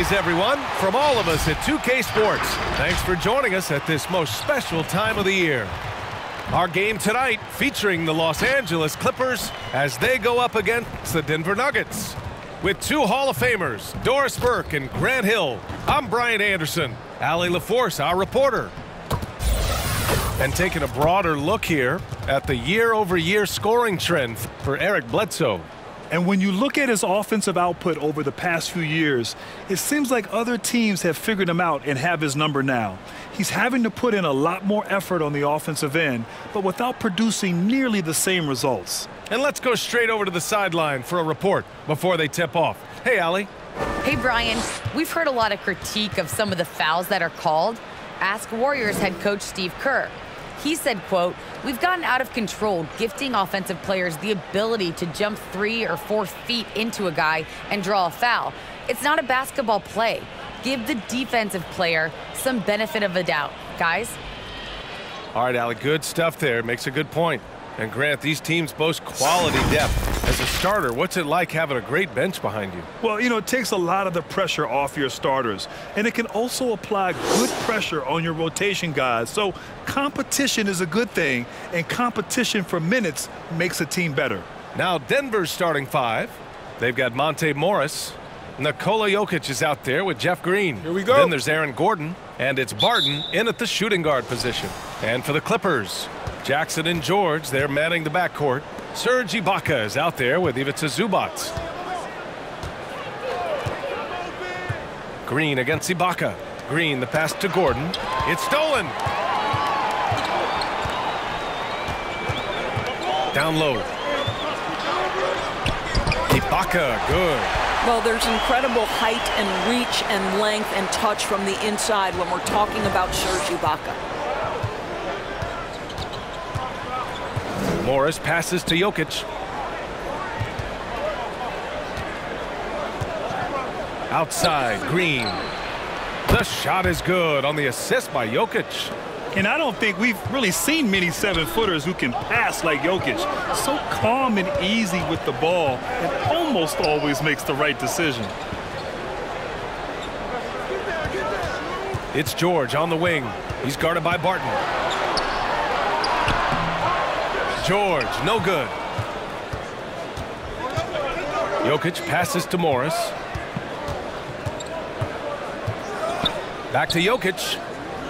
holidays, everyone, from all of us at 2K Sports. Thanks for joining us at this most special time of the year. Our game tonight featuring the Los Angeles Clippers as they go up against the Denver Nuggets. With two Hall of Famers, Doris Burke and Grant Hill, I'm Brian Anderson. Allie LaForce, our reporter. And taking a broader look here at the year-over-year -year scoring trend for Eric Bledsoe. And when you look at his offensive output over the past few years, it seems like other teams have figured him out and have his number now. He's having to put in a lot more effort on the offensive end, but without producing nearly the same results. And let's go straight over to the sideline for a report before they tip off. Hey, Allie. Hey, Brian. We've heard a lot of critique of some of the fouls that are called. Ask Warriors head coach Steve Kerr. He said, quote, We've gotten out of control, gifting offensive players the ability to jump three or four feet into a guy and draw a foul. It's not a basketball play. Give the defensive player some benefit of the doubt. Guys? All right, Alec, good stuff there. Makes a good point. And Grant, these teams boast quality depth. As a starter, what's it like having a great bench behind you? Well, you know, it takes a lot of the pressure off your starters. And it can also apply good pressure on your rotation guys. So competition is a good thing, and competition for minutes makes a team better. Now Denver's starting five. They've got Monte Morris. Nikola Jokic is out there with Jeff Green. Here we go. Then there's Aaron Gordon. And it's Barton in at the shooting guard position. And for the Clippers, Jackson and George, they're manning the backcourt. Serge Ibaka is out there with Ivica Zubac. Green against Ibaka. Green, the pass to Gordon. It's stolen. Down low. Ibaka, good. Well, there's incredible height and reach and length and touch from the inside when we're talking about Serge Ibaka. Morris passes to Jokic. Outside, Green. The shot is good on the assist by Jokic. And I don't think we've really seen many seven-footers who can pass like Jokic. So calm and easy with the ball and almost always makes the right decision. It's George on the wing. He's guarded by Barton. George, no good. Jokic passes to Morris. Back to Jokic.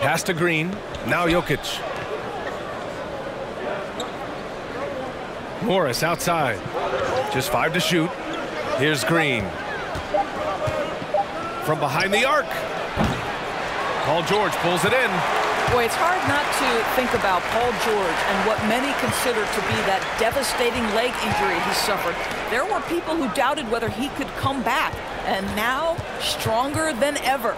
Pass to Green. Now Jokic. Morris outside. Just five to shoot. Here's Green. From behind the arc. Paul George pulls it in. Boy, it's hard not to think about Paul George and what many consider to be that devastating leg injury he suffered. There were people who doubted whether he could come back, and now stronger than ever.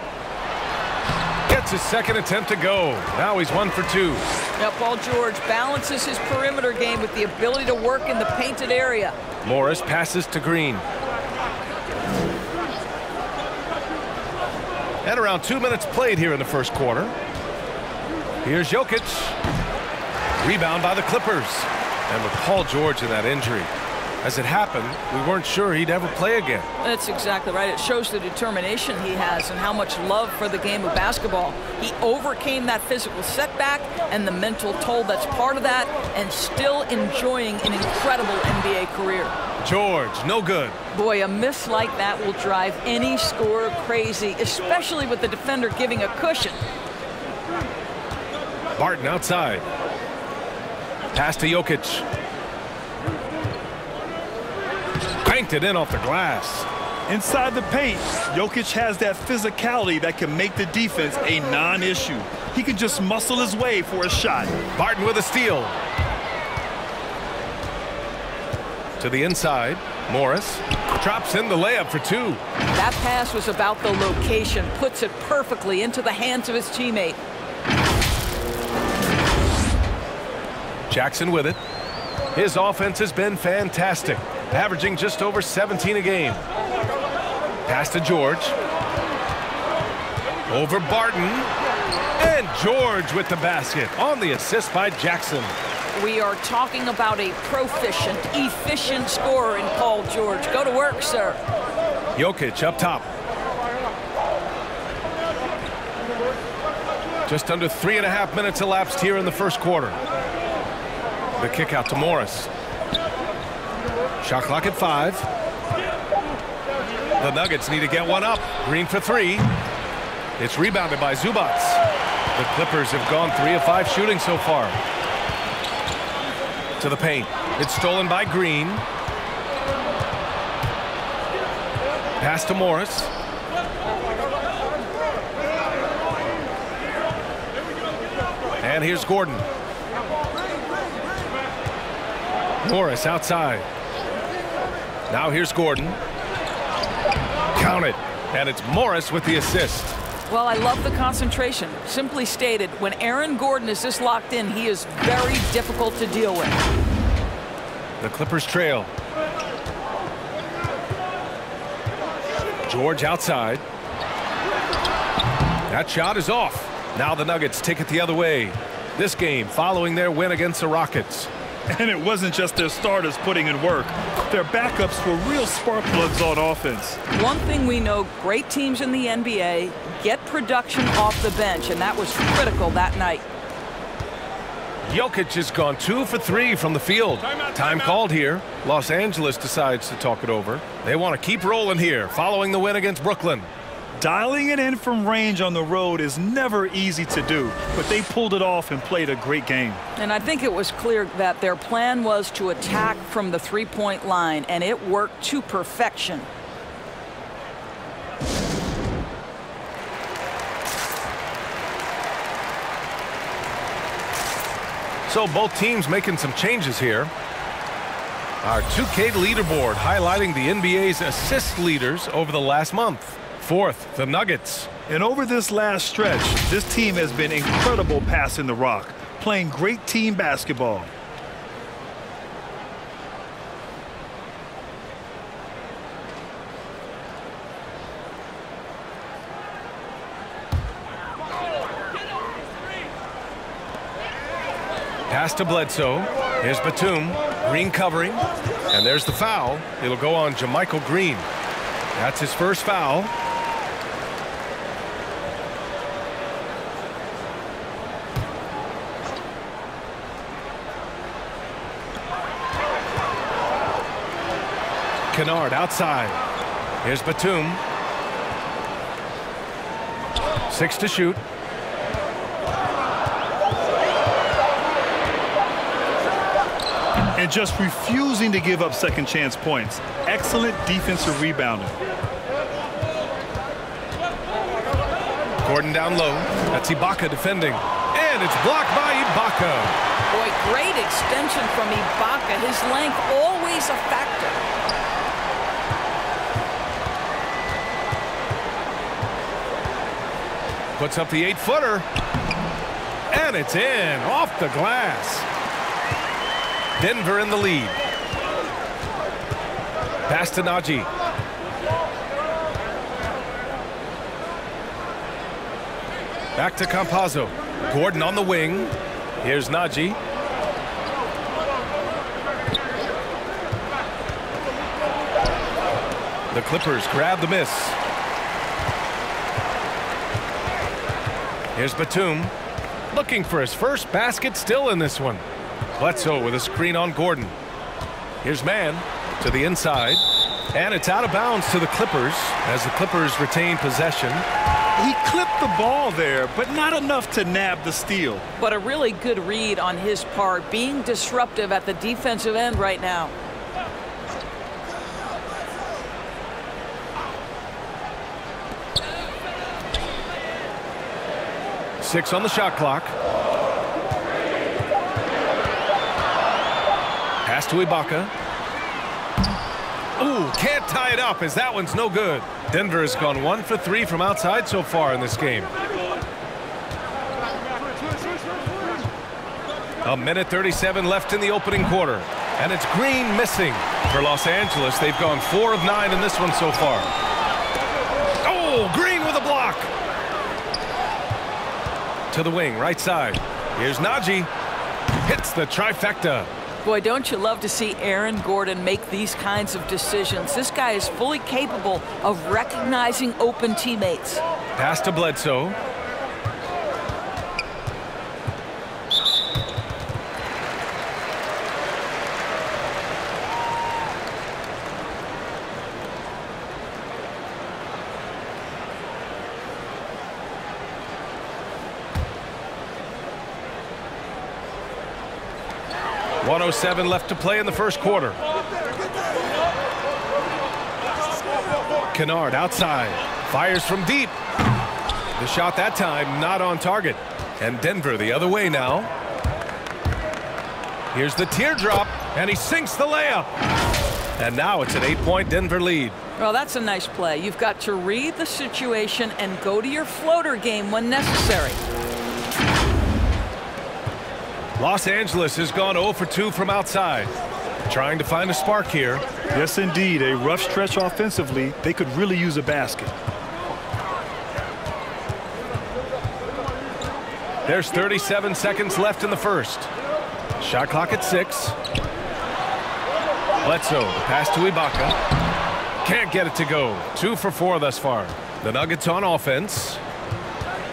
Gets his second attempt to go. Now he's one for two. Now Paul George balances his perimeter game with the ability to work in the painted area. Morris passes to Green. And around two minutes played here in the first quarter. Here's Jokic. Rebound by the Clippers. And with Paul George in that injury, as it happened, we weren't sure he'd ever play again. That's exactly right. It shows the determination he has and how much love for the game of basketball. He overcame that physical setback and the mental toll that's part of that and still enjoying an incredible NBA career. George, no good. Boy, a miss like that will drive any scorer crazy, especially with the defender giving a cushion. Barton outside. Pass to Jokic. Banked it in off the glass. Inside the paint, Jokic has that physicality that can make the defense a non-issue. He can just muscle his way for a shot. Barton with a steal. To the inside, Morris drops in the layup for two. That pass was about the location, puts it perfectly into the hands of his teammate. Jackson with it. His offense has been fantastic, averaging just over 17 a game. Pass to George. Over Barton. And George with the basket on the assist by Jackson. We are talking about a proficient, efficient scorer in Paul George. Go to work, sir. Jokic up top. Just under three and a half minutes elapsed here in the first quarter. The kick out to Morris. Shot clock at five. The Nuggets need to get one up. Green for three. It's rebounded by Zubac. The Clippers have gone three of five shooting so far. To the paint. It's stolen by Green. Pass to Morris. And here's Gordon. Morris outside. Now here's Gordon. Count it. And it's Morris with the assist. Well, I love the concentration. Simply stated, when Aaron Gordon is this locked in, he is very difficult to deal with. The Clippers trail. George outside. That shot is off. Now the Nuggets take it the other way. This game following their win against the Rockets. And it wasn't just their starters putting in work. Their backups were real spark plugs on offense. One thing we know, great teams in the NBA get production off the bench, and that was critical that night. Jokic has gone two for three from the field. Time called here. Los Angeles decides to talk it over. They want to keep rolling here following the win against Brooklyn. Dialing it in from range on the road is never easy to do, but they pulled it off and played a great game. And I think it was clear that their plan was to attack from the three-point line, and it worked to perfection. So both teams making some changes here. Our 2K leaderboard highlighting the NBA's assist leaders over the last month. Fourth, the Nuggets. And over this last stretch, this team has been incredible passing the rock, playing great team basketball. Pass to Bledsoe. Here's Batum. Green covering. And there's the foul. It'll go on JaMychal Green. That's his first foul. Kennard outside. Here's Batum. Six to shoot. And just refusing to give up second chance points. Excellent defensive rebounding. Gordon down low. That's Ibaka defending. And it's blocked by Ibaka. Boy, great extension from Ibaka. His length always a Puts up the eight-footer. And it's in, off the glass. Denver in the lead. Najee. Back to Campazzo. Gordon on the wing. Here's Najee. The Clippers grab the miss. Here's Batum. Looking for his first basket still in this one. Bledsoe with a screen on Gordon. Here's Mann to the inside. And it's out of bounds to the Clippers as the Clippers retain possession. He clipped the ball there, but not enough to nab the steal. But a really good read on his part, being disruptive at the defensive end right now. Six on the shot clock. Pass to Ibaka. Ooh, can't tie it up as that one's no good. Denver has gone one for three from outside so far in this game. A minute 37 left in the opening quarter. And it's Green missing. For Los Angeles, they've gone four of nine in this one so far. Oh, Green with a block. To the wing, right side. Here's Najee. Hits the trifecta. Boy, don't you love to see Aaron Gordon make these kinds of decisions. This guy is fully capable of recognizing open teammates. Pass to Bledsoe. 107 left to play in the first quarter. Kennard outside. Fires from deep. The shot that time not on target. And Denver the other way now. Here's the teardrop, and he sinks the layup. And now it's an eight-point Denver lead. Well, that's a nice play. You've got to read the situation and go to your floater game when necessary. Los Angeles has gone 0 for 2 from outside. Trying to find a spark here. Yes, indeed. A rough stretch offensively. They could really use a basket. There's 37 seconds left in the first. Shot clock at six. Bledsoe, the pass to Ibaka. Can't get it to go. Two for four thus far. The Nuggets on offense.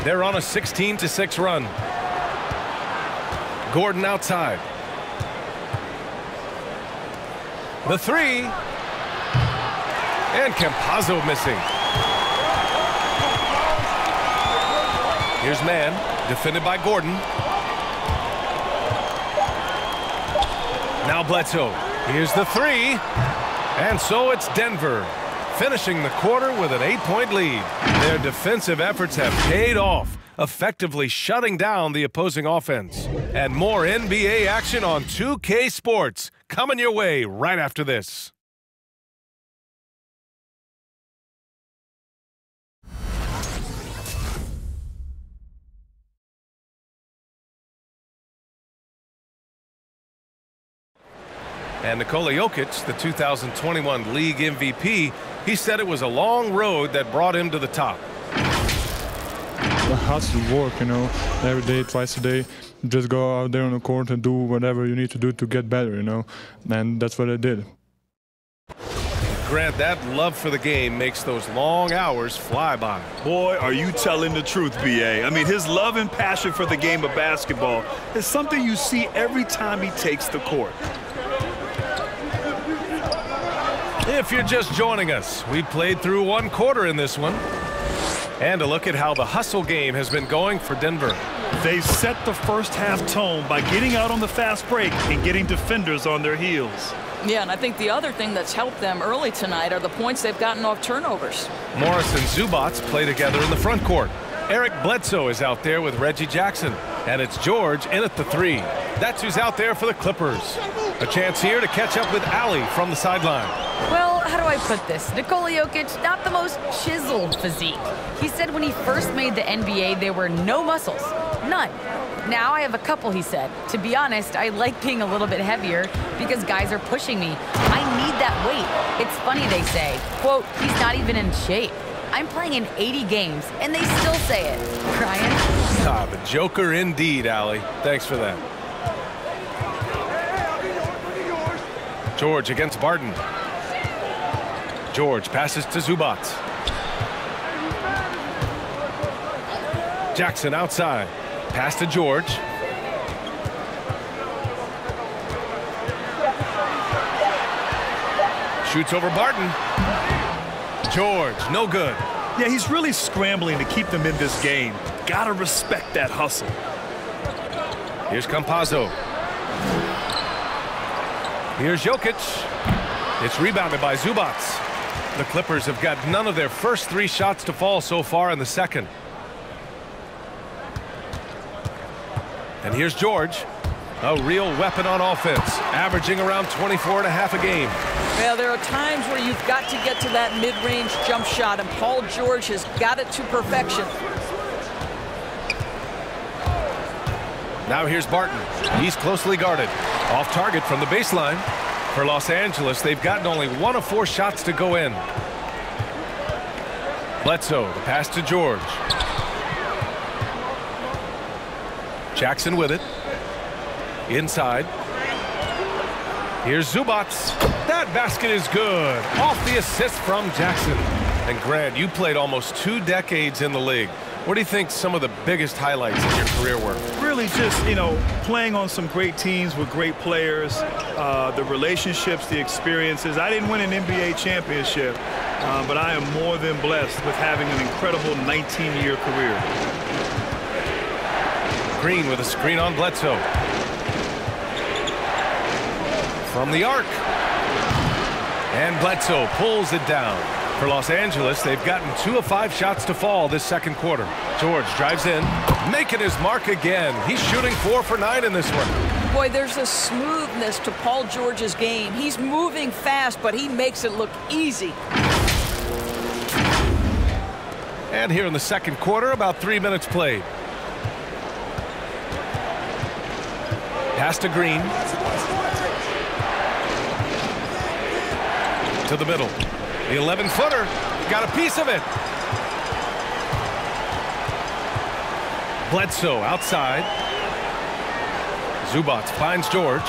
They're on a 16 to 6 run. Gordon outside. The three. And Campazzo missing. Here's Mann, defended by Gordon. Now Bledsoe. Here's the three. And so it's Denver finishing the quarter with an eight-point lead. Their defensive efforts have paid off, effectively shutting down the opposing offense. And more NBA action on 2K Sports coming your way right after this. And Nikola Jokic, the 2021 league MVP, he said it was a long road that brought him to the top. Hustle work, you know, every day, twice a day. Just go out there on the court and do whatever you need to do to get better, you know. And that's what I did. Grant, that love for the game makes those long hours fly by. Boy, are you telling the truth, B.A. I mean, his love and passion for the game of basketball is something you see every time he takes the court. If you're just joining us, we played through one quarter in this one. And a look at how the hustle game has been going for Denver. They set the first half tone by getting out on the fast break and getting defenders on their heels. Yeah, and I think the other thing that's helped them early tonight are the points they've gotten off turnovers. Morris and Zubac play together in the front court. Eric Bledsoe is out there with Reggie Jackson. And it's George in at the three. That's who's out there for the Clippers. A chance here to catch up with Allie from the sideline. Well, how do I put this? Nikola Jokic, not the most chiseled physique. He said when he first made the NBA, there were no muscles. None. Now I have a couple, he said. To be honest, I like being a little bit heavier because guys are pushing me. I need that weight. It's funny they say, quote, he's not even in shape. I'm playing in 80 games, and they still say it. Ryan? Ah, the Joker indeed, Allie. Thanks for that. George against Barton. George passes to Zubac. Jackson outside. Pass to George. Shoots over Barton. George, no good. Yeah, he's really scrambling to keep them in this game. Gotta respect that hustle. Here's Campazzo. Here's Jokic. It's rebounded by Zubac. The Clippers have got none of their first three shots to fall so far in the second. And here's George. A real weapon on offense, averaging around 24 and a half a game. Well, there are times where you've got to get to that mid-range jump shot, and Paul George has got it to perfection. Now here's Barton. He's closely guarded. Off target from the baseline. For Los Angeles, they've gotten only one of four shots to go in. Bledsoe, the pass to George. Jackson with it. Inside. Here's Zubac. That basket is good. Off the assist from Jackson. And Grant, you played almost two decades in the league. What do you think some of the biggest highlights in your career were? Really just, you know, playing on some great teams with great players, uh, the relationships, the experiences. I didn't win an NBA championship, uh, but I am more than blessed with having an incredible 19-year career. Green with a screen on Bledsoe. from the arc. And Bledsoe pulls it down. For Los Angeles, they've gotten two of five shots to fall this second quarter. George drives in, making his mark again. He's shooting four for nine in this one. Boy, there's a smoothness to Paul George's game. He's moving fast, but he makes it look easy. And here in the second quarter, about three minutes played. Pass to Green. To the middle. The 11-footer got a piece of it. Bledsoe outside. Zubac finds George.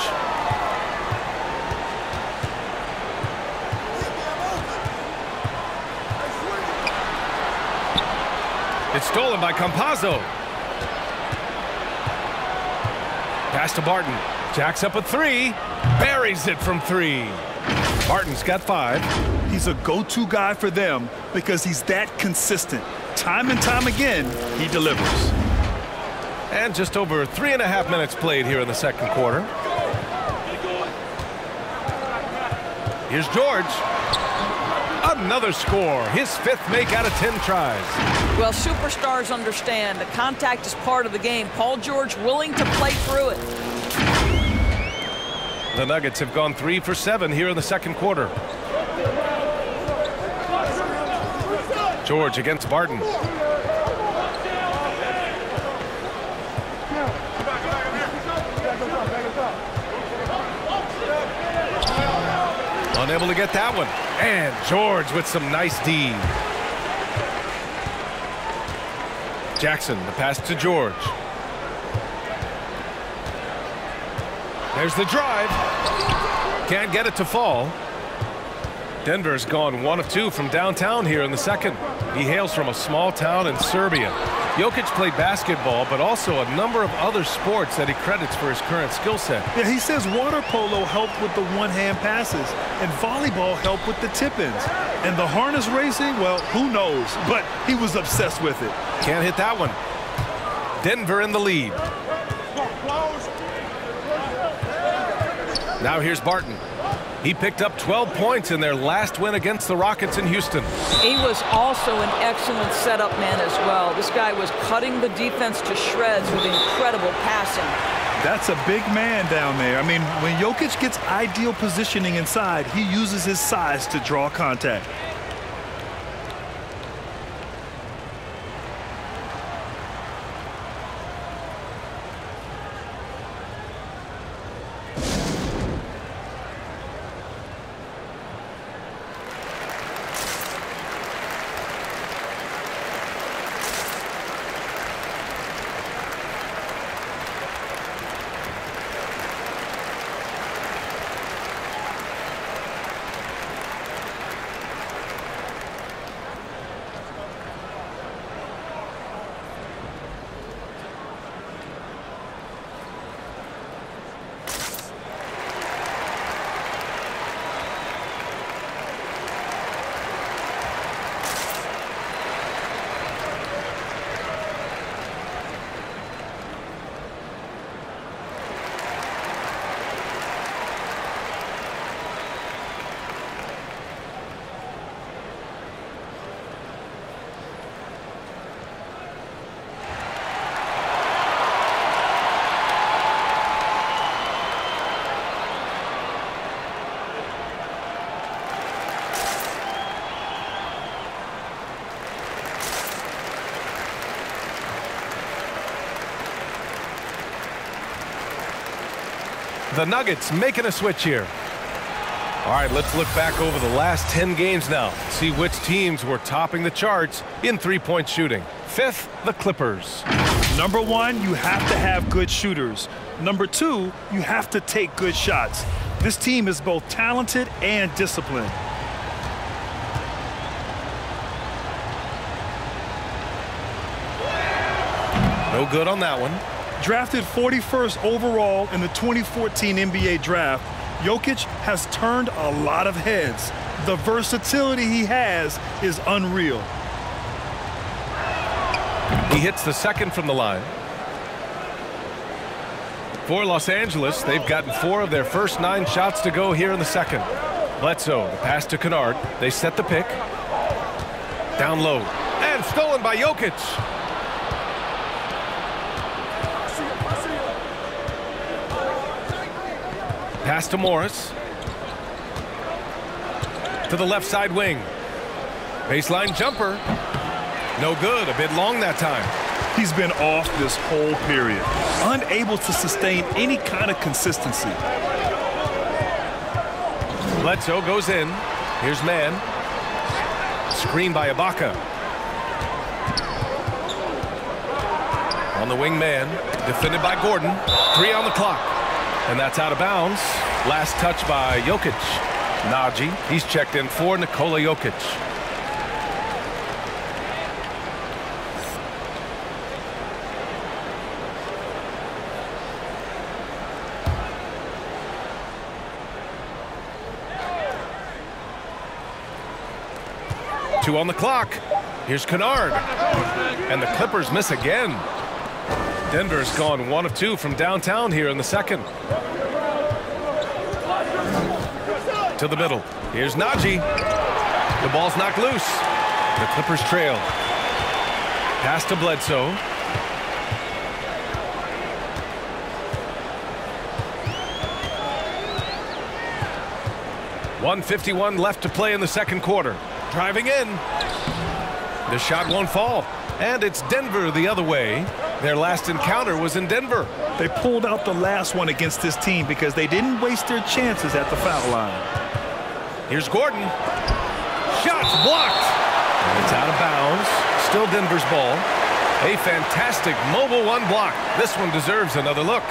It's stolen by Campazzo. Pass to Barton. Jacks up a three. Buries it from three. Barton's got five. He's a go-to guy for them because he's that consistent. Time and time again, he delivers. And just over three and a half minutes played here in the second quarter. Here's George. Another score. His fifth make out of 10 tries. Well, superstars understand that contact is part of the game. Paul George willing to play through it. The Nuggets have gone three for seven here in the second quarter. George against Barton. Unable to get that one. And George with some nice D. Jackson, the pass to George. There's the drive. Can't get it to fall. Denver's gone one of two from downtown here in the second. He hails from a small town in Serbia. Jokic played basketball, but also a number of other sports that he credits for his current skill set. Yeah, he says water polo helped with the one-hand passes, and volleyball helped with the tip-ins. And the harness racing, well, who knows? But he was obsessed with it. Can't hit that one. Denver in the lead. Now here's Barton. He picked up 12 points in their last win against the Rockets in Houston. He was also an excellent setup man as well. This guy was cutting the defense to shreds with incredible passing. That's a big man down there. I mean, when Jokic gets ideal positioning inside, he uses his size to draw contact. The Nuggets making a switch here. All right, let's look back over the last 10 games now. See which teams were topping the charts in three-point shooting. Fifth, the Clippers. Number one, you have to have good shooters. Number two, you have to take good shots. This team is both talented and disciplined. No good on that one. Drafted 41st overall in the 2014 NBA draft, Jokic has turned a lot of heads. The versatility he has is unreal. He hits the second from the line. For Los Angeles, they've gotten four of their first nine shots to go here in the second. Bledsoe, the pass to Kennard. They set the pick. Down low. And stolen by Jokic. Pass to Morris. To the left side wing. Baseline jumper. No good. A bit long that time. He's been off this whole period. Unable to sustain any kind of consistency. Bledsoe goes in. Here's Mann. Screen by Ibaka. On the wing Mann. Defended by Gordon. Three on the clock. And that's out of bounds. Last touch by Jokic. Naji. He's checked in for Nikola Jokic. Two on the clock. Here's Kennard. And the Clippers miss again. Denver's gone one of two from downtown here in the second. To the middle. Here's Naji. The ball's knocked loose. The Clippers trail. Pass to Bledsoe. One fifty-one left to play in the second quarter. Driving in. The shot won't fall. And it's Denver the other way. Their last encounter was in Denver. They pulled out the last one against this team because they didn't waste their chances at the foul line. Here's Gordon. Shots blocked. And it's out of bounds. Still Denver's ball. A fantastic mobile one block. This one deserves another look.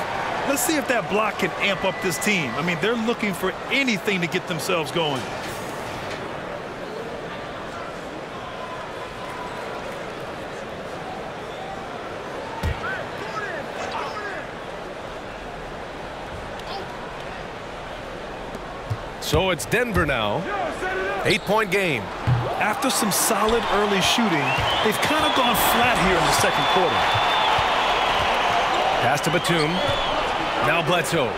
Let's see if that block can amp up this team. I mean, they're looking for anything to get themselves going. So it's Denver now. Eight-point game. After some solid early shooting, they've kind of gone flat here in the second quarter. Pass to Batum. Now Bledsoe.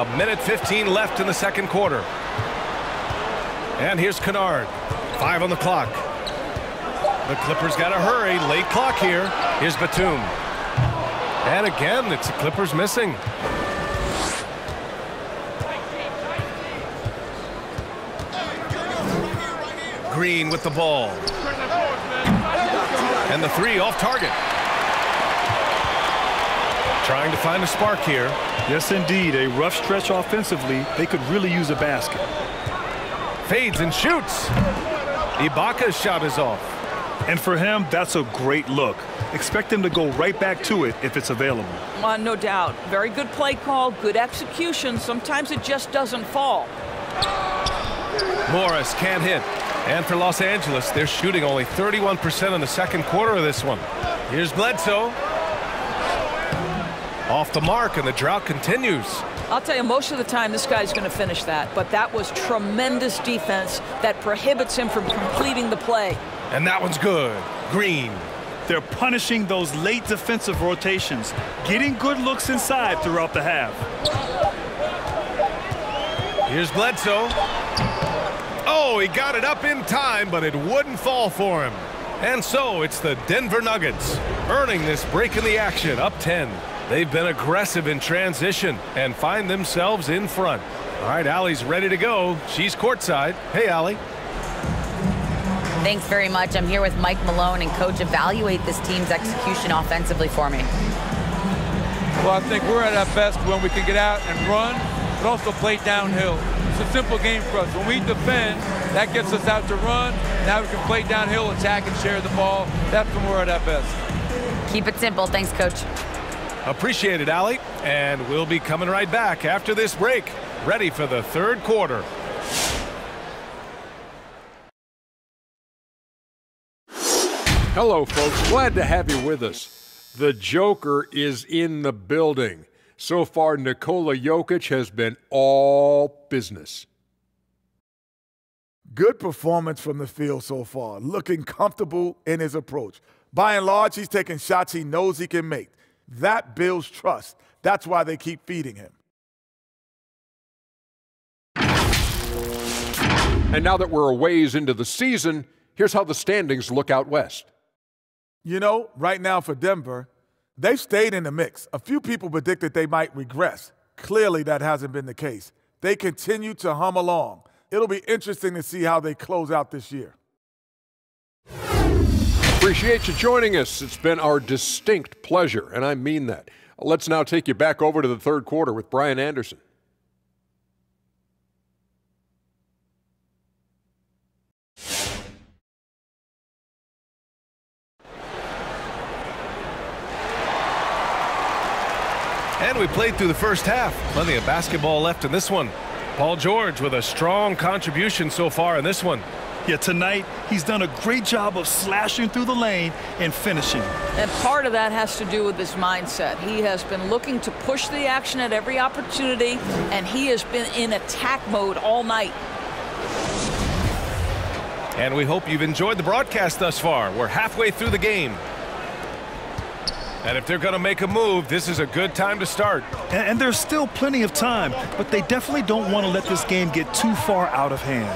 A minute 15 left in the second quarter. And here's Kennard. Five on the clock. The Clippers got to hurry. Late clock here. Here's Batum. And again, it's the Clippers missing. Green with the ball. And the three off target. Trying to find a spark here. Yes, indeed. A rough stretch offensively. They could really use a basket. Fades and shoots. Ibaka's shot is off. And for him, that's a great look. Expect him to go right back to it if it's available. Uh, no doubt. Very good play call, good execution. Sometimes it just doesn't fall. Morris can't hit. And for Los Angeles, they're shooting only 31% in the second quarter of this one. Here's Bledsoe. Off the mark, and the drought continues. I'll tell you, most of the time this guy's going to finish that, but that was tremendous defense that prohibits him from completing the play. And that one's good. Green. They're punishing those late defensive rotations, getting good looks inside throughout the half. Here's Bledsoe. Oh, he got it up in time, but it wouldn't fall for him. And so it's the Denver Nuggets earning this break in the action, up 10. They've been aggressive in transition and find themselves in front. All right, Allie's ready to go. She's courtside. Hey, Allie. Thanks very much. I'm here with Mike Malone and coach evaluate this team's execution offensively for me. Well, I think we're at our best when we can get out and run, but also play downhill. It's a simple game for us. When we defend, that gets us out to run. Now we can play downhill, attack, and share the ball. That's when we're at our best. Keep it simple. Thanks, coach. Appreciate it, Allie. And we'll be coming right back after this break. Ready for the third quarter. Hello, folks. Glad to have you with us. The Joker is in the building. So far, Nikola Jokic has been all business. Good performance from the field so far, looking comfortable in his approach. By and large, he's taking shots he knows he can make. That builds trust. That's why they keep feeding him. And now that we're a ways into the season, here's how the standings look out west. You know, right now for Denver, they've stayed in the mix. A few people predicted they might regress. Clearly, that hasn't been the case. They continue to hum along. It'll be interesting to see how they close out this year. Appreciate you joining us. It's been our distinct pleasure, and I mean that. Let's now take you back over to the third quarter with Brian Anderson. And we played through the first half. Plenty of basketball left in this one. Paul George with a strong contribution so far in this one. Yeah, tonight he's done a great job of slashing through the lane and finishing. And part of that has to do with his mindset. He has been looking to push the action at every opportunity, and he has been in attack mode all night. And we hope you've enjoyed the broadcast thus far. We're halfway through the game. And if they're going to make a move, this is a good time to start. And, and there's still plenty of time, but they definitely don't want to let this game get too far out of hand.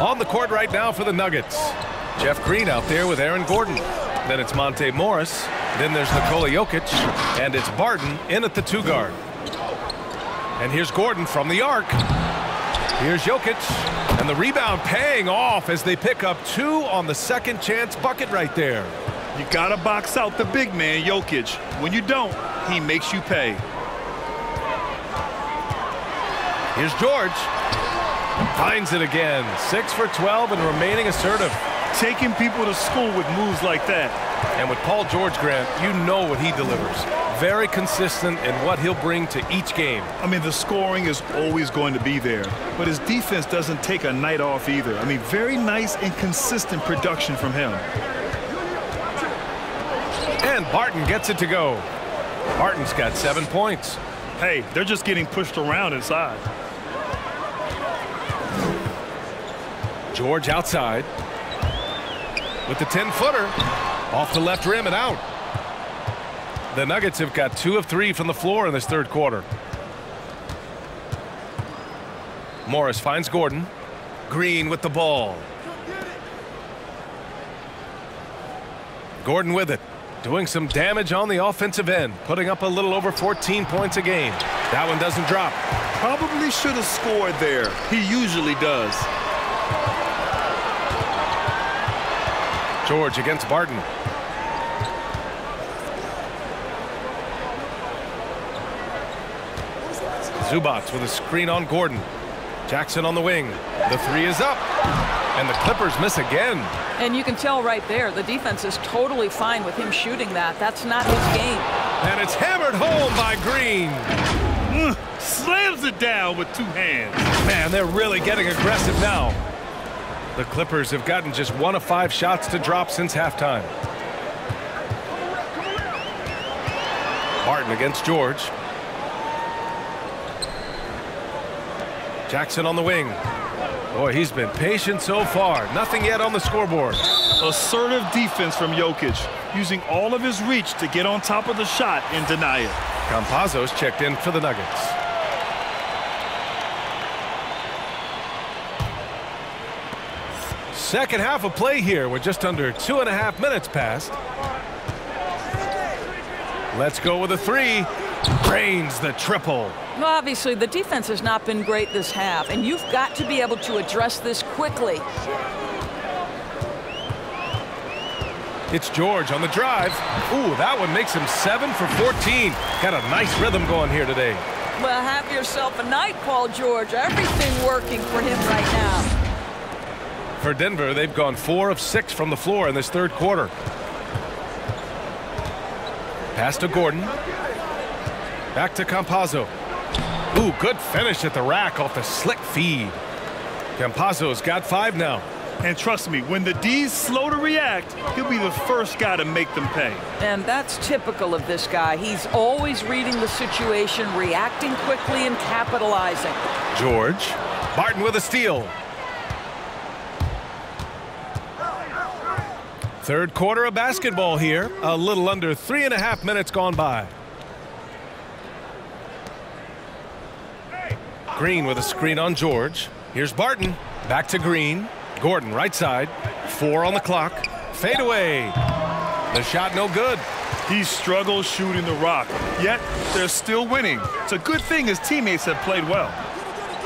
On the court right now for the Nuggets. Jeff Green out there with Aaron Gordon. Then it's Monte Morris. Then there's Nikola Jokic. And it's Barton in at the two guard. And here's Gordon from the arc. Here's Jokic. And the rebound paying off as they pick up two on the second chance bucket right there. You got to box out the big man, Jokic. When you don't, he makes you pay. Here's George. Finds it again. 6 for 12 and remaining assertive. Taking people to school with moves like that. And with Paul George, Grant, you know what he delivers. Very consistent in what he'll bring to each game. I mean, the scoring is always going to be there, but his defense doesn't take a night off either. I mean, very nice and consistent production from him. And Barton gets it to go. Barton's got seven points. Hey, they're just getting pushed around inside. George outside. With the 10-footer. Off the left rim and out. The Nuggets have got two of three from the floor in this third quarter. Morris finds Gordon. Green with the ball. Gordon with it. Doing some damage on the offensive end. Putting up a little over 14 points a game. That one doesn't drop. Probably should have scored there. He usually does. George against Barton. Zubac with a screen on Gordon. Jackson on the wing. The three is up. And the Clippers miss again. And you can tell right there, the defense is totally fine with him shooting that. That's not his game. And it's hammered home by Green. Mm, slams it down with two hands. Man, they're really getting aggressive now. The Clippers have gotten just one of five shots to drop since halftime. Barton against George. Jackson on the wing. Boy, he's been patient so far. Nothing yet on the scoreboard. Assertive defense from Jokic, using all of his reach to get on top of the shot and deny it. Campazzo's checked in for the Nuggets. Second half of play here with just under two and a half minutes passed. Let's go with a three. Drains the triple. Well, obviously, the defense has not been great this half, and you've got to be able to address this quickly. It's George on the drive. Ooh, that one makes him 7 for 14. Got a nice rhythm going here today. Well, have yourself a night, Paul George. Everything working for him right now. For Denver, they've gone 4 of 6 from the floor in this third quarter. Pass to Gordon. Back to Campazzo. Ooh, good finish at the rack off the slick feed. Campazzo's got five now. And trust me, when the D's slow to react, he'll be the first guy to make them pay. And that's typical of this guy. He's always reading the situation, reacting quickly, and capitalizing. George. Barton with a steal. Third quarter of basketball here. A little under three and a half minutes gone by. Green with a screen on George. Here's Barton. Back to Green. Gordon right side. Four on the clock. Fade away. The shot no good. He struggles shooting the rock, yet they're still winning. It's a good thing his teammates have played well.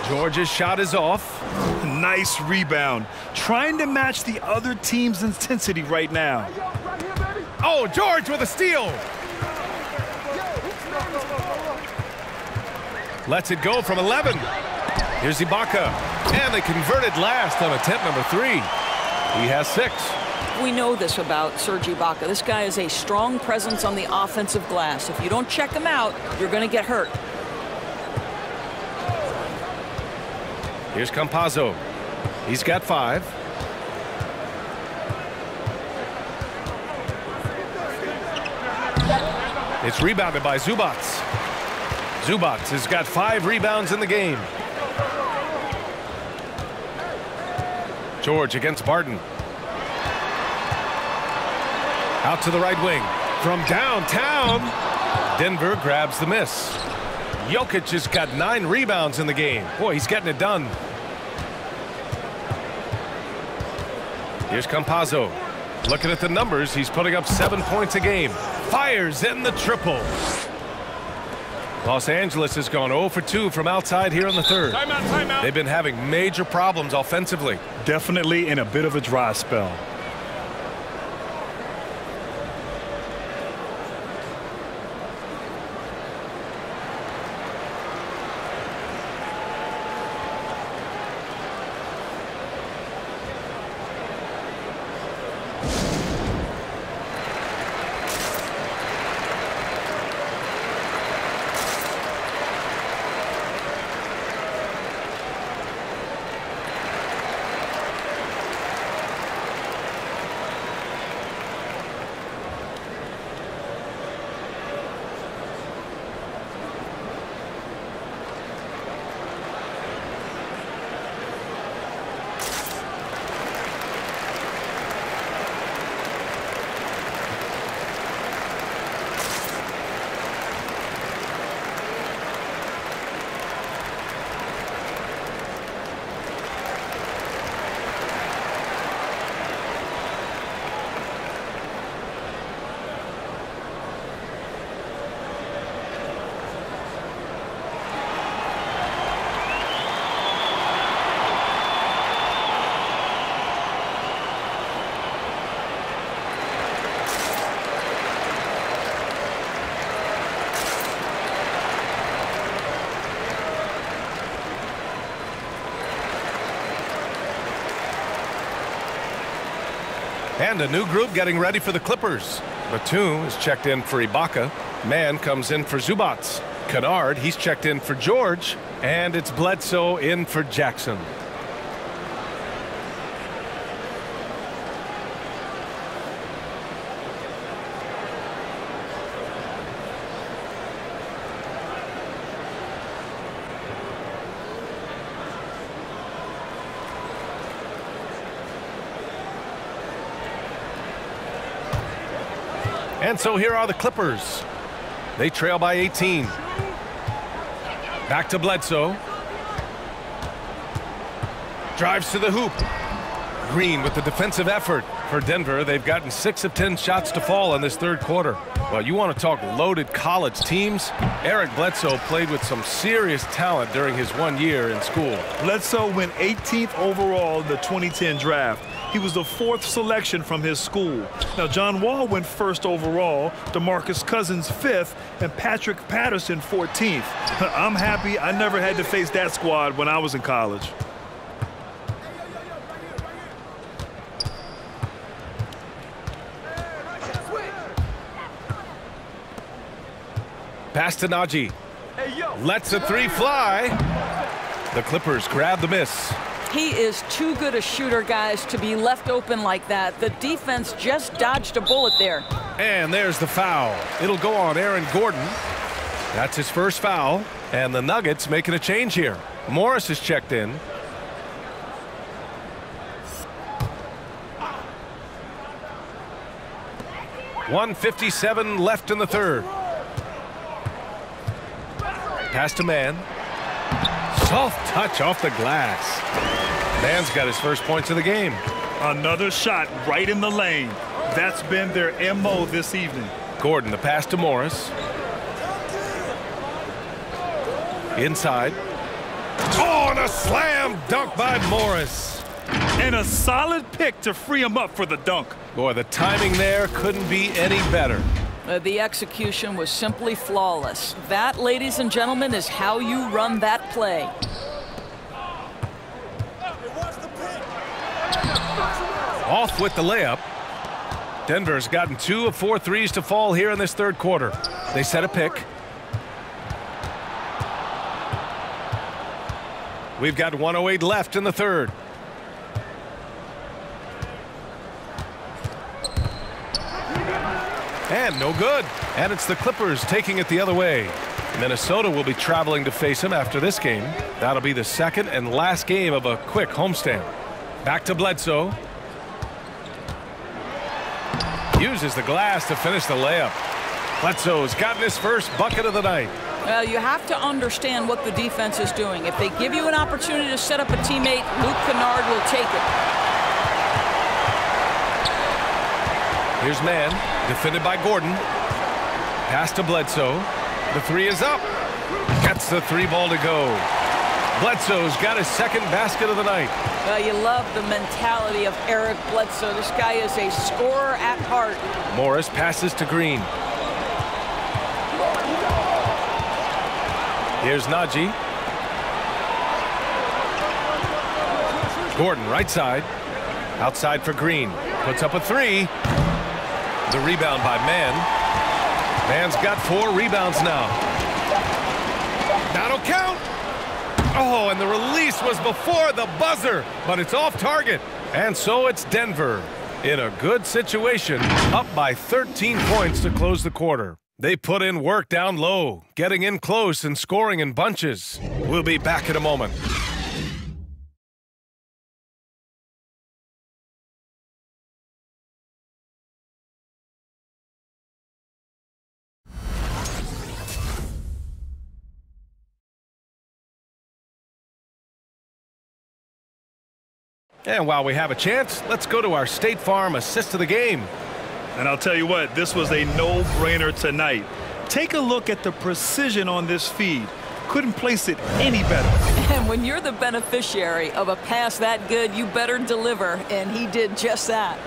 George's shot is off. Nice rebound. Trying to match the other team's intensity right now. Oh, George with a steal. Lets it go from 11. Here's Ibaka. And they converted last on attempt number three. He has six. We know this about Serge Ibaka. This guy is a strong presence on the offensive glass. If you don't check him out, you're going to get hurt. Here's Campazzo. He's got five. It's rebounded by Zubac. Zubac has got five rebounds in the game. George against Barton. Out to the right wing. From downtown, Denver grabs the miss. Jokic has got nine rebounds in the game. Boy, he's getting it done. Here's Campazzo. Looking at the numbers, he's putting up seven points a game. Fires in the triple. Los Angeles has gone 0 for 2 from outside here in the third. Timeout, timeout. They've been having major problems offensively. Definitely in a bit of a dry spell. And a new group getting ready for the Clippers. Batum is checked in for Ibaka. Mann comes in for Zubac. Kennard, he's checked in for George. And it's Bledsoe in for Jackson. And so here are the Clippers. They trail by 18. Back to Bledsoe. Drives to the hoop. Green with the defensive effort for Denver. They've gotten six of 10 shots to fall in this third quarter. Well, you want to talk loaded college teams? Eric Bledsoe played with some serious talent during his one year in school. Bledsoe went 18th overall in the 2010 draft. He was the fourth selection from his school. Now, John Wall went first overall, DeMarcus Cousins fifth, and Patrick Patterson 14th. I'm happy I never had to face that squad when I was in college. Pass to Nnaji. Lets the three fly. The Clippers grab the miss. He is too good a shooter, guys, to be left open like that. The defense just dodged a bullet there. And there's the foul. It'll go on Aaron Gordon. That's his first foul. And the Nuggets making a change here. Morris is checked in. 157 left in the third. Pass a Mann. Soft touch off the glass. Mann's got his first points of the game. Another shot right in the lane. That's been their MO this evening. Gordon, the pass to Morris. Inside. Oh, and a slam dunk by Morris. And a solid pick to free him up for the dunk. Boy, the timing there couldn't be any better. Uh, the execution was simply flawless. That, ladies and gentlemen, is how you run that play. Off with the layup. Denver's gotten two of four threes to fall here in this third quarter. They set a pick. We've got 108 left in the third. And no good. And it's the Clippers taking it the other way. Minnesota will be traveling to face him after this game. That'll be the second and last game of a quick homestand. Back to Bledsoe. Uses the glass to finish the layup. Bledsoe's gotten his first bucket of the night. Well, you have to understand what the defense is doing. If they give you an opportunity to set up a teammate, Luke Kennard will take it. Here's Mann, defended by Gordon. Pass to Bledsoe. The three is up. Gets the three ball to go. Bledsoe's got his second basket of the night. Well, you love the mentality of Eric Bledsoe. This guy is a scorer at heart. Morris passes to Green. Here's Nnaji. Gordon, right side. Outside for Green. Puts up a three. The rebound by Mann. Mann's got four rebounds now. That'll count. Oh, and the release was before the buzzer, but it's off target. And so it's Denver in a good situation, up by 13 points to close the quarter. They put in work down low, getting in close and scoring in bunches. We'll be back in a moment. And while we have a chance, let's go to our State Farm assist of the game. And I'll tell you what, this was a no-brainer tonight. Take a look at the precision on this feed. Couldn't place it any better. And when you're the beneficiary of a pass that good, you better deliver, and he did just that.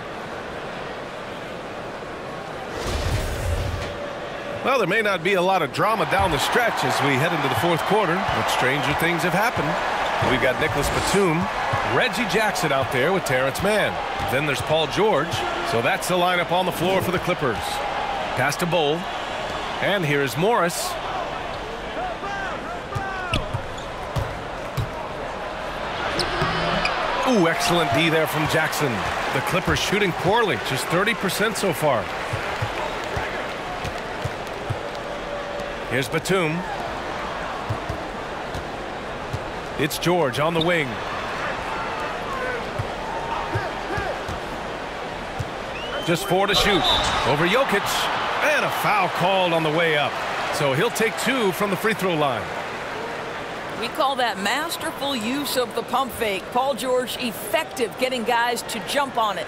Well, there may not be a lot of drama down the stretch as we head into the fourth quarter, but stranger things have happened. We've got Nicholas Batum, Reggie Jackson out there with Terrence Mann. Then there's Paul George. So that's the lineup on the floor for the Clippers. Pass to Bol. And here's Morris. Ooh, excellent D there from Jackson. The Clippers shooting poorly, just 30% so far. Here's Batum. It's George on the wing. Just four to shoot. Over Jokic. And a foul called on the way up. So he'll take two from the free throw line. We call that masterful use of the pump fake. Paul George effective getting guys to jump on it.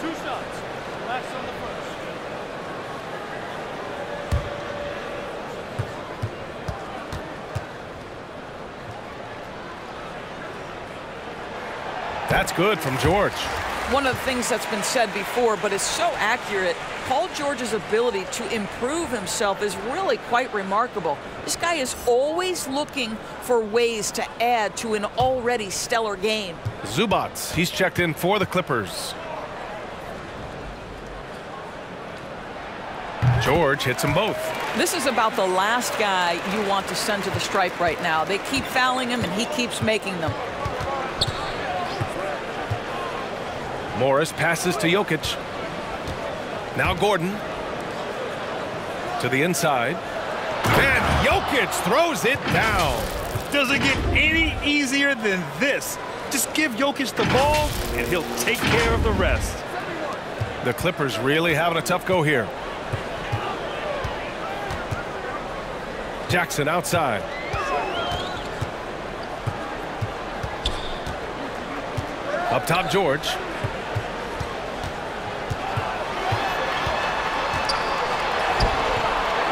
Two shots. Last on the first. That's good from George. One of the things that's been said before, but is so accurate, Paul George's ability to improve himself is really quite remarkable. This guy is always looking for ways to add to an already stellar game. Zubac, he's checked in for the Clippers. George hits them both. This is about the last guy you want to send to the stripe right now. They keep fouling him, and he keeps making them. Morris passes to Jokic. Now Gordon. To the inside. And Jokic throws it down. Doesn't get any easier than this. Just give Jokic the ball, and he'll take care of the rest. The Clippers really having a tough go here. Jackson outside. Up top, George.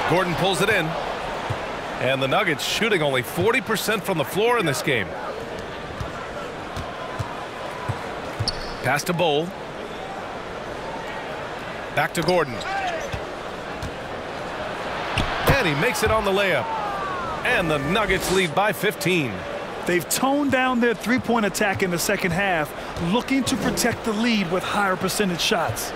Gordon pulls it in. And the Nuggets shooting only 40% from the floor in this game. Pass to Bol. Back to Gordon. And he makes it on the layup. And the Nuggets lead by 15. They've toned down their three-point attack in the second half, looking to protect the lead with higher percentage shots.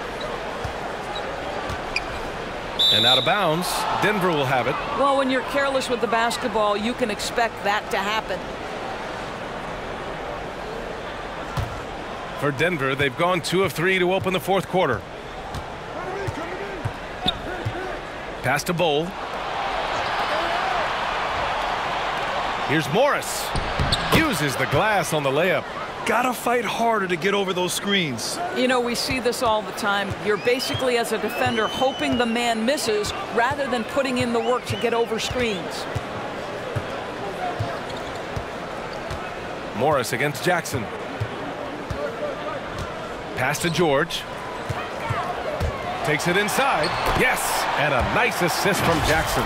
And out of bounds, Denver will have it. Well, when you're careless with the basketball, you can expect that to happen. For Denver, they've gone two of three to open the fourth quarter. Pass to Bol. Here's Morris. Uses the glass on the layup. Gotta fight harder to get over those screens. You know, we see this all the time. You're basically, as a defender, hoping the man misses rather than putting in the work to get over screens. Morris against Jackson. Pass to George. Takes it inside. Yes, and a nice assist from Jackson.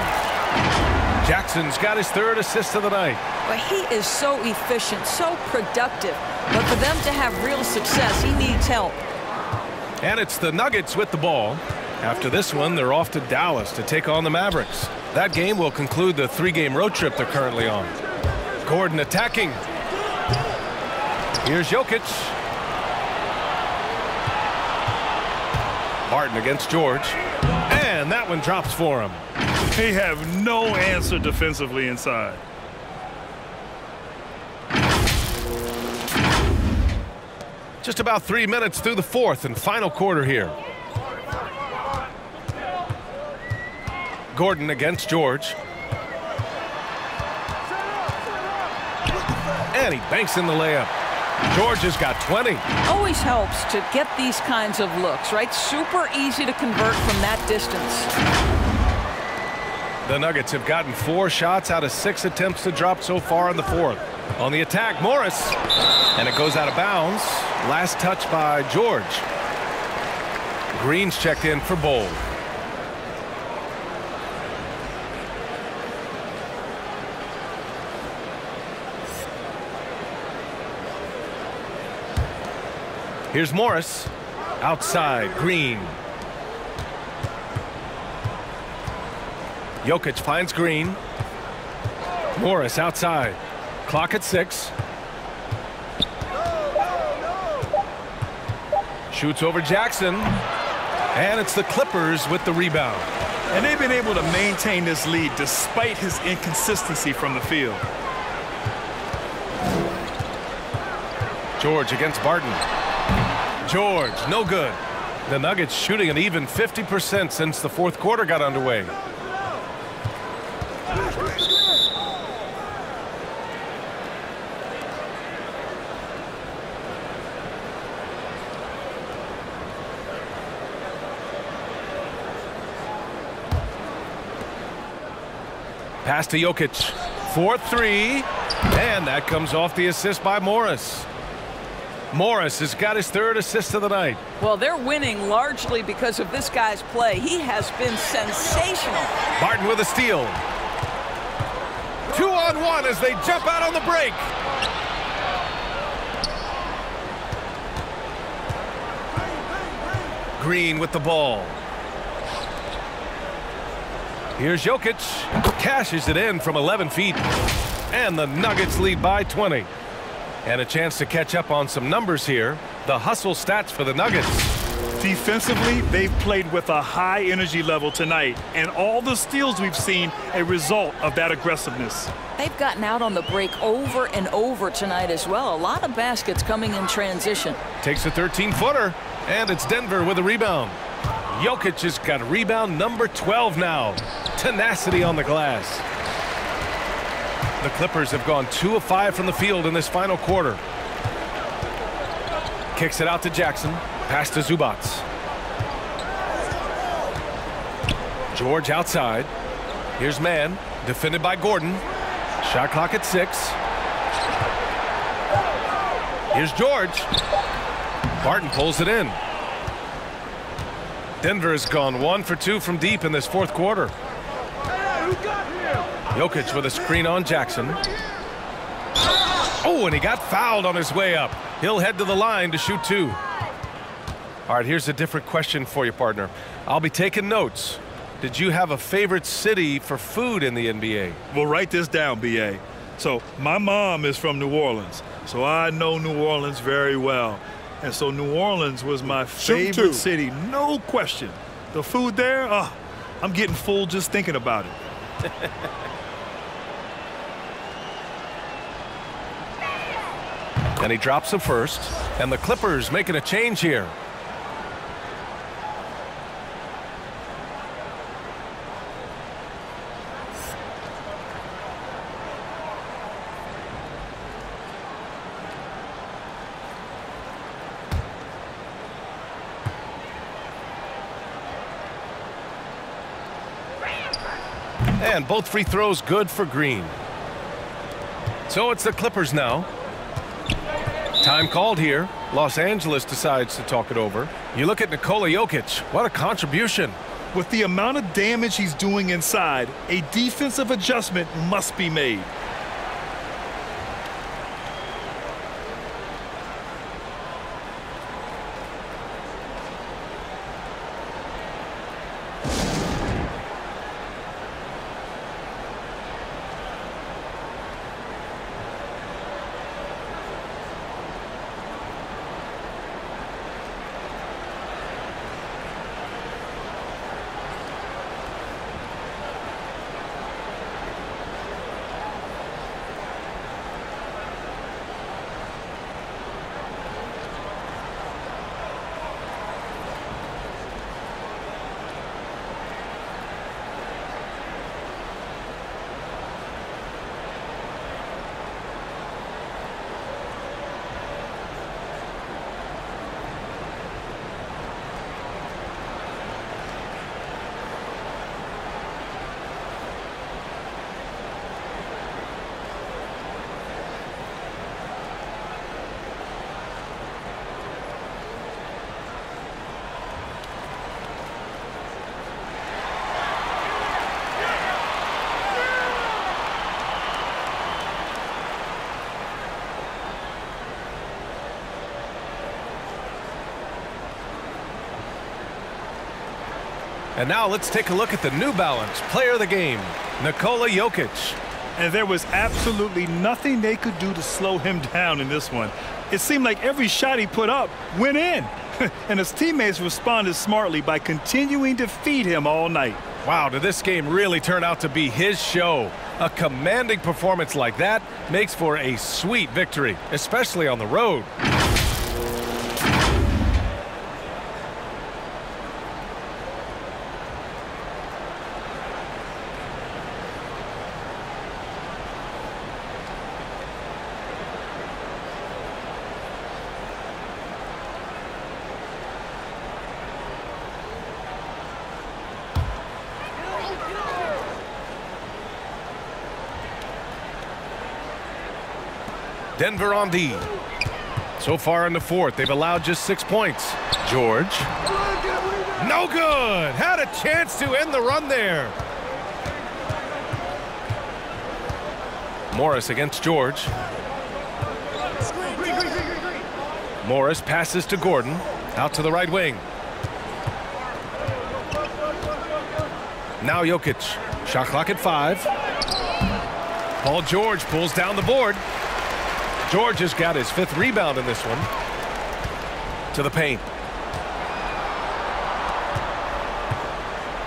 Jackson's got his third assist of the night. But he is so efficient, so productive. But for them to have real success, he needs help. And it's the Nuggets with the ball. After this one, they're off to Dallas to take on the Mavericks. That game will conclude the three-game road trip they're currently on. Gordon attacking. Here's Jokic. Barton against George. And that one drops for him. They have no answer defensively inside. Just about three minutes through the fourth and final quarter here. Gordon against George. And he banks in the layup. George has got 20. Always helps to get these kinds of looks, right? Super easy to convert from that distance. The Nuggets have gotten four shots out of six attempts to drop so far in the fourth. On the attack, Morris. And it goes out of bounds. Last touch by George. Green's checked in for Bol. Here's Morris. Outside, Green. Jokic finds Green. Morris outside. Clock at six. Shoots over Jackson. And it's the Clippers with the rebound. And they've been able to maintain this lead despite his inconsistency from the field. George against Barton. George, no good. The Nuggets shooting an even 50% since the fourth quarter got underway. Pass to Jokic. 4-3. And that comes off the assist by Morris. Morris has got his third assist of the night. Well, they're winning largely because of this guy's play. He has been sensational. Barton with a steal. Two on one as they jump out on the break. Green with the ball. Here's Jokic. Cashes it in from 11 feet. And the Nuggets lead by 20. And a chance to catch up on some numbers here. The hustle stats for the Nuggets. Defensively, they've played with a high energy level tonight, and all the steals we've seen a result of that aggressiveness. They've gotten out on the break over and over tonight as well. A lot of baskets coming in transition. Takes a 13-footer, and it's Denver with a rebound. Jokic has got a rebound number 12 now. Tenacity on the glass. The Clippers have gone two of five from the field in this final quarter. Kicks it out to Jackson. Pass to Zubac. George outside. Here's Mann, defended by Gordon. Shot clock at six. Here's George. Barton pulls it in. Denver has gone one for two from deep in this fourth quarter. Jokic with a screen on Jackson. Oh, and he got fouled on his way up. He'll head to the line to shoot two. All right, here's a different question for you, partner. I'll be taking notes. Did you have a favorite city for food in the NBA? Well, write this down, B.A. So, my mom is from New Orleans, so I know New Orleans very well. And so, New Orleans was my Shoot favorite city, no question. The food there, oh, I'm getting full just thinking about it. And he drops the first. And the Clippers making a change here. And both free throws good for Green. So it's the Clippers now. Time called here. Los Angeles decides to talk it over. You look at Nikola Jokic. What a contribution. With the amount of damage he's doing inside, a defensive adjustment must be made. And now let's take a look at the New Balance player of the game, Nikola Jokic. And there was absolutely nothing they could do to slow him down in this one. It seemed like every shot he put up went in. and his teammates responded smartly by continuing to feed him all night. Wow, did this game really turn out to be his show? A commanding performance like that makes for a sweet victory, especially on the road. Denver on D. So far in the fourth, they've allowed just six points. George. No good. Had a chance to end the run there. Morris against George. Morris passes to Gordon. Out to the right wing. Now Jokic. Shot clock at five. Paul George pulls down the board. George has got his fifth rebound in this one. To the paint.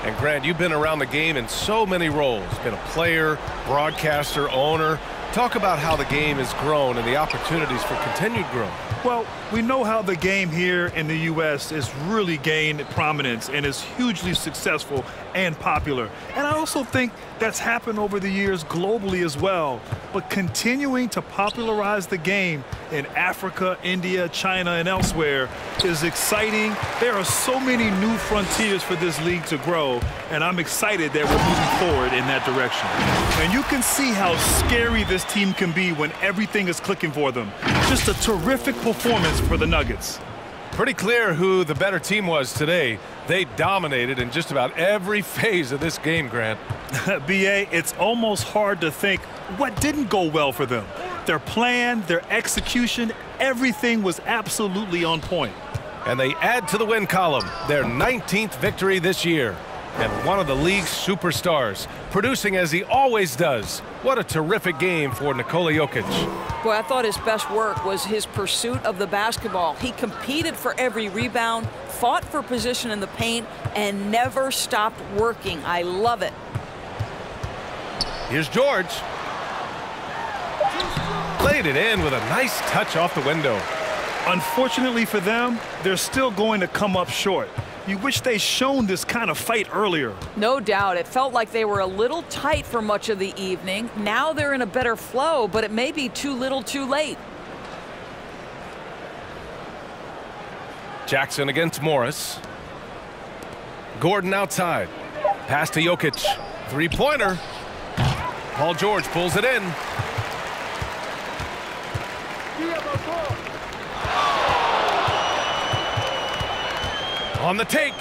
And Grant, you've been around the game in so many roles. Been a player, broadcaster, owner. Talk about how the game has grown and the opportunities for continued growth. Well, we know how the game here in the U.S. has really gained prominence and is hugely successful and popular. And I also think that's happened over the years globally as well. But continuing to popularize the game in Africa, India, China, and elsewhere is exciting. There are so many new frontiers for this league to grow, and I'm excited that we're moving forward in that direction. And you can see how scary this team can be when everything is clicking for them. Just a terrific performance for the Nuggets. Pretty clear who the better team was today. They dominated in just about every phase of this game, Grant. BA, it's almost hard to think what didn't go well for them. Their plan, their execution, everything was absolutely on point. And they add to the win column their 19th victory this year. And one of the league's superstars, producing as he always does. What a terrific game for Nikola Jokic. Boy, I thought his best work was his pursuit of the basketball. He competed for every rebound, fought for position in the paint, and never stopped working. I love it. Here's George. Played it in with a nice touch off the window. Unfortunately for them, they're still going to come up short. You wish they shown this kind of fight earlier. No doubt. It felt like they were a little tight for much of the evening. Now they're in a better flow, but it may be too little too late. Jackson against Morris. Gordon outside. Pass to Jokic. Three-pointer. Paul George pulls it in. On the take.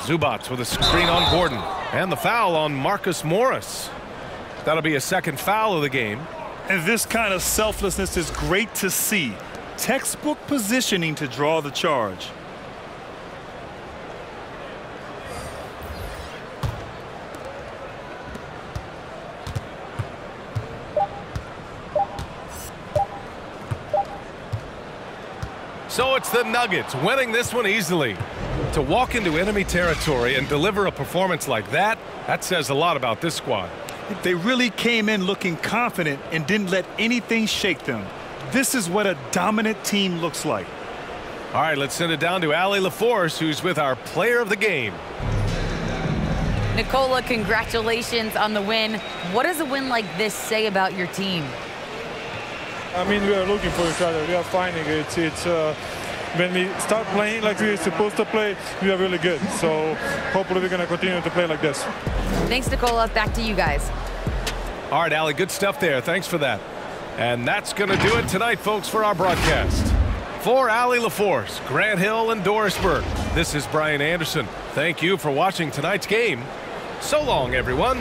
Zubac with a screen on Gordon. And the foul on Marcus Morris. That'll be a second foul of the game. And this kind of selflessness is great to see. Textbook positioning to draw the charge. So it's the Nuggets winning this one easily. To walk into enemy territory and deliver a performance like that, that says a lot about this squad. They really came in looking confident and didn't let anything shake them. This is what a dominant team looks like. All right, let's send it down to Allie LaForce, who's with our player of the game. Nikola, congratulations on the win. What does a win like this say about your team? I mean, we are looking for each other. We are finding it. It's uh, when we start playing like we're supposed to play, we are really good. So hopefully we're going to continue to play like this. Thanks, Nikola. Back to you guys. All right, Allie, good stuff there. Thanks for that. And that's going to do it tonight, folks, for our broadcast. For Allie LaForce, Grant Hill, and Doris Burke, this is Brian Anderson. Thank you for watching tonight's game. So long, everyone.